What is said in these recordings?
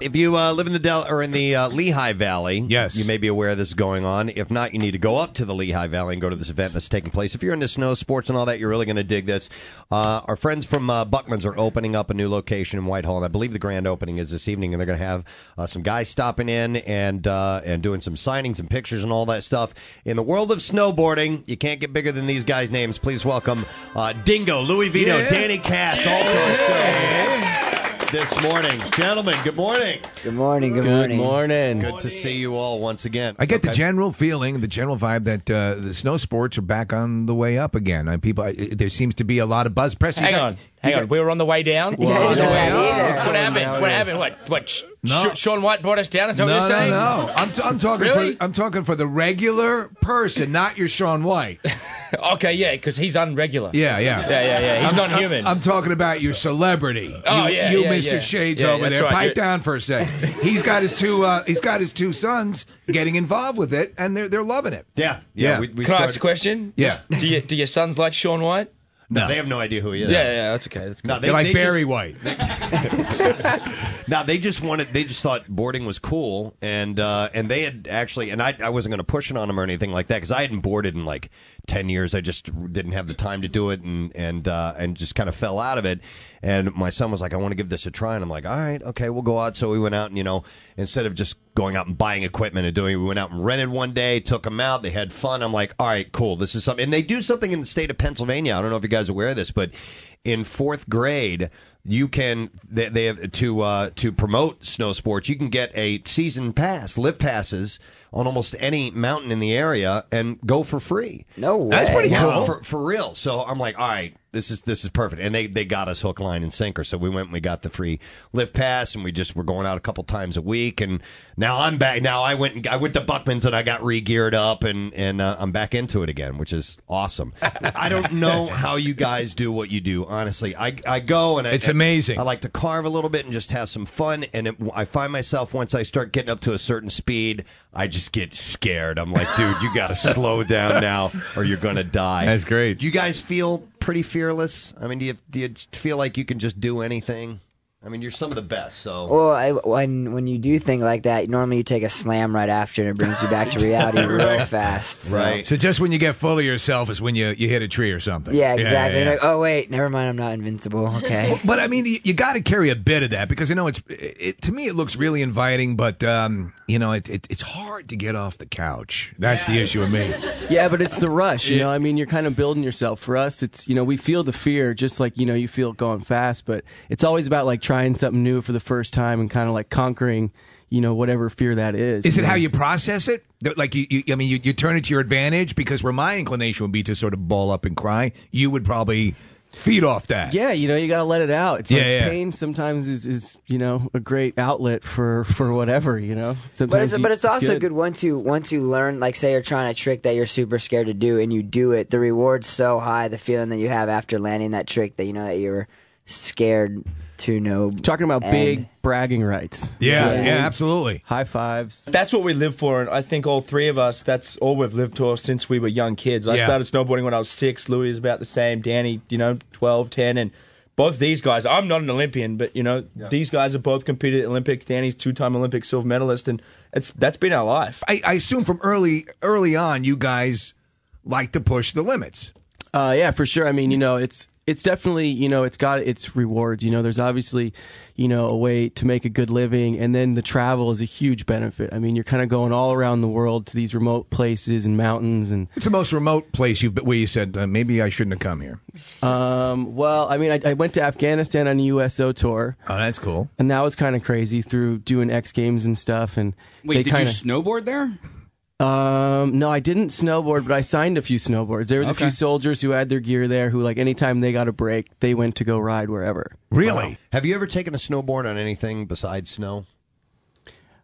If you uh, live in the Del or in the uh, Lehigh Valley, Yes. you may be aware this is going on. If not, you need to go up to the Lehigh Valley and go to this event that's taking place. If you're into snow sports and all that, you're really going to dig this. Uh, our friends from uh, Buckman's are opening up a new location in Whitehall, and I believe the grand opening is this evening. And they're going to have uh, some guys stopping in and uh, and doing some signings and pictures and all that stuff. In the world of snowboarding, you can't get bigger than these guys' names. Please welcome uh, Dingo, Louie Vito, Yeah. Danny Kass, our show this morning. Gentlemen, good morning. Good morning. Good, Good morning. morning. Good to see you all once again. I get the general feeling, the general vibe that uh, the snow sports are back on the way up again. Uh, people, uh, there seems to be a lot of buzz. Press. Hang on, hang on. We were on the way down. Yeah, I didn't know that either. What happened? What happened? What? What? No. Sh- Shaun White brought us down. Is that No, what you're no, saying? no. I'm, t- I'm talking Really? for I'm talking for the regular person, not your Shaun White. Okay, yeah, because he's unregular. Yeah, yeah, yeah, yeah, yeah. He's I'm, not I'm- human. I'm, talking about your celebrity. Oh, you, yeah, you, yeah, Mr. yeah. Shades Yeah, over there. right. Pipe You're- down for a second. He's got his two. Uh, he's got his two sons getting involved with it, and they're they're loving it. Yeah, yeah. Yeah. We, we Can I ask a question? Yeah. Do you do your sons like Shaun White? No, they have no idea who he is. Yeah, yeah, that's okay. That's No, they, They're like they Barry just, White. Now they just wanted. They just thought boarding was cool, and uh, and they had actually. And I, I wasn't going to push it on them or anything like that because I hadn't boarded in like ten years. I just didn't have the time to do it, and and uh, and just kind of fell out of it. And my son was like, "I want to give this a try," and I'm like, "All right, okay, we'll go out." So we went out, and you know, instead of just going out and buying equipment and doing, we went out and rented one day, took them out, they had fun. I'm like, "All right, cool, this is something." And they do something in the state of Pennsylvania. I don't know if you guys are aware of this, but in fourth grade you can they, they have to uh, to promote snow sports. You can get a season pass, live passes on almost any mountain in the area, and go for free. No way. That's pretty Yeah, cool. for, for real. So I'm like, all right, this is this is perfect. And they they got us hook, line, and sinker. So we went and we got the free lift pass, and we just were going out a couple times a week. And now I'm back. Now I went and I went to Buckman's and I got re geared up, and and uh, I'm back into it again, which is awesome. I don't know how you guys do what you do. Honestly, I I go and I, It's amazing. I like to carve a little bit and just have some fun. And it, I find myself once I start getting up to a certain speed, I just get scared. I'm like, dude, you got to slow down now, or you're gonna die. That's great. Do you guys feel pretty fearless? I mean, do you do you feel like you can just do anything? I mean, you're some of the best. So Well, I, when when you do think like that, normally you take a slam right after, and it brings you back to reality real fast. So. right. So just when you get full of yourself is when you, you hit a tree or something. Yeah, exactly. yeah, yeah. Like, oh wait, never mind. I'm not invincible. Okay. But I mean, you, you got to carry a bit of that because you know it's it, to me it looks really inviting, but um, you know it, it, it's hard to get off the couch. That's the issue with me. Yeah, but it's the rush, you know. I mean, you're kind of building yourself. For us, it's you know we feel the fear just like you know you feel going fast, but it's always about like trying something new for the first time and kind of like conquering, you know, whatever fear that is. Is it know? how you process it? Like you, you I mean, you, you turn it to your advantage because where my inclination would be to sort of ball up and cry, you would probably feed off that. Yeah, you know, you got to let it out. It's Yeah, like yeah. pain sometimes is, is you know a great outlet for for whatever you know. Sometimes But it's, you- but it's also good. once you once you learn, like say you're trying a trick that you're super scared to do, and you do it. The reward's so high, the feeling that you have after landing that trick that you know that you're scared to know. Talking about and- big bragging rights. Yeah, yeah, Yeah. absolutely. High fives. That's what we live for, and I think all three of us, that's all we've lived for since we were young kids. I Yeah. started snowboarding when I was six. Louie is about the same. Danny, you know, 12, 10, and both these guys, I'm not an Olympian, but, you know, these guys have both competed at Olympics. Danny's two-time Olympic silver medalist, and it's that's been our life. I, I assume from early early on, you guys like to push the limits. Uh, yeah, for sure. I mean, you know, it's it's definitely you know it's got its rewards. You know, there's obviously you know a way to make a good living, and then the travel is a huge benefit. I mean, you're kind of going all around the world to these remote places and mountains, and It's the most remote place you've been where you said uh, maybe I shouldn't have come here. um, well, I mean, I, I went to Afghanistan on a USO tour, Oh, that's cool. and that was kind of crazy through doing X Games and stuff. And Wait, did kinda, you snowboard there? Um, no, I didn't snowboard, but I signed a few snowboards. There was a Okay. few soldiers who had their gear there who, like, anytime they got a break, they went to go ride wherever. Really? Have you ever taken a snowboard on anything besides snow?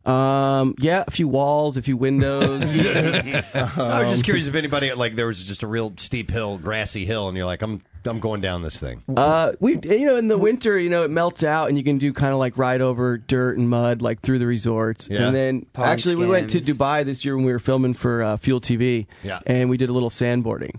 Um, yeah, a few walls, a few windows. I was just curious if anybody like there was just a real steep hill, grassy hill, and you're like, I'm I'm going down this thing. uh, we, you know, in the winter, you know, it melts out, and you can do kind of like ride over dirt and mud, like through the resorts. Yeah. And then, Pond actually, we went to skims. Dubai this year when we were filming for uh, Fuel TV. Yeah. And we did a little sandboarding.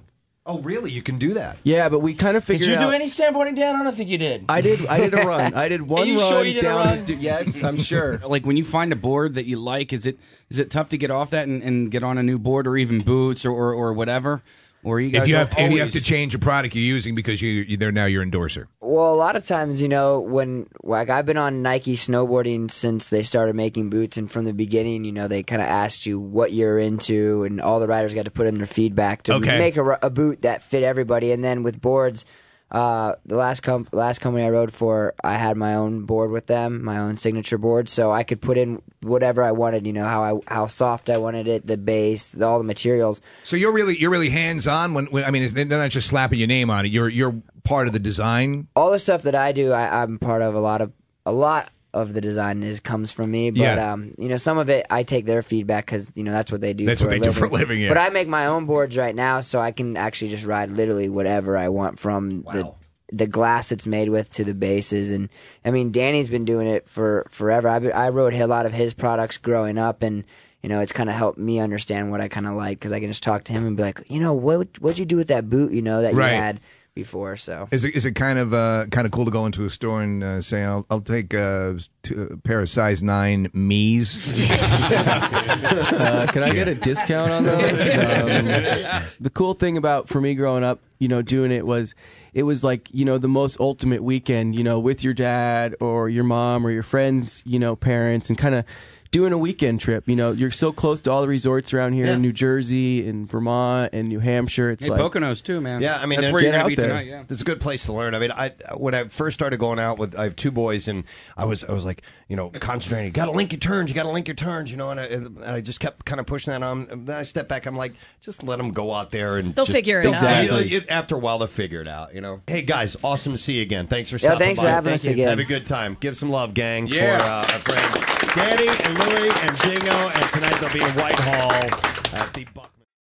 Oh, really? You can do that? Yeah, but we kind of figured Did figured you do out. any sandboarding, Dan? I don't think you did. I did. I did a run. I did one you run sure you did a down run? the stu- Yes, I'm sure. Like when you find a board that you like, is it is it tough to get off that and, and get on a new board or even boots or, or, or whatever? Or you guys If you have to, if you have to change a product you're using because you, you they're now your endorser. Well, a lot of times, you know, when like I've been on Nike snowboarding since they started making boots, and from the beginning, you know, they kind of asked you what you're into, and all the riders got to put in their feedback to Okay. make a, a boot that fit everybody. And then with boards, uh, the last com- last company I rode for, I had my own board with them, my own signature board, so I could put in whatever I wanted. You know, how I how soft I wanted it, the base, the, all the materials. So you're really you're really hands on when, when I mean they're not just slapping your name on it. You're you're part of the design. all the stuff that I do, I, I'm part of a lot of a lot of the design is comes from me. But Yeah. um, you know, some of it I take their feedback because you know that's what they do. That's for what a they do living. for a living, yeah. But I make my own boards right now, so I can actually just ride literally whatever I want from the the glass it's made with to the bases. And I mean, Danny's been doing it for forever. I I rode a lot of his products growing up, and you know, it's kind of helped me understand what I kind of like because I can just talk to him and be like, you know, what what'd you do with that boot? You know, that Right. you had before. So Is it is it kind of uh, kind of cool to go into a store and uh, say I'll I'll take uh, two, a pair of size nine me's. Uh, can I get a discount on those? Um, the cool thing about for me growing up, you know, doing it was, it was like you know the most ultimate weekend, you know, with your dad or your mom or your friends, you know, parents, and kind of doing a weekend trip. You know, you're so close to all the resorts around here Yeah. in New Jersey and Vermont and New Hampshire. It's Hey, like Poconos too, man. Yeah, I mean, that's where you're gonna out be there. tonight. Yeah. It's a good place to learn. I mean, I when I first started going out with, I have two boys, and I was I was like, you know, concentrating. You got to link your turns. You got to link your turns. You know, and I, and I just kept kind of pushing that on. And then I stepped back. I'm like, just let them go out there and They'll just- figure it they'll- out. Exactly. it- after a while, they'll figure it out. You know. Hey guys, awesome to see you again. Thanks for stopping. Yeah, stopping thanks by. for having us again. Have a good time. Give some love, gang, Yeah. for uh, our friends Danny and Louie and Dingo, And tonight they'll be in Whitehall at the. Buck-